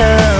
sun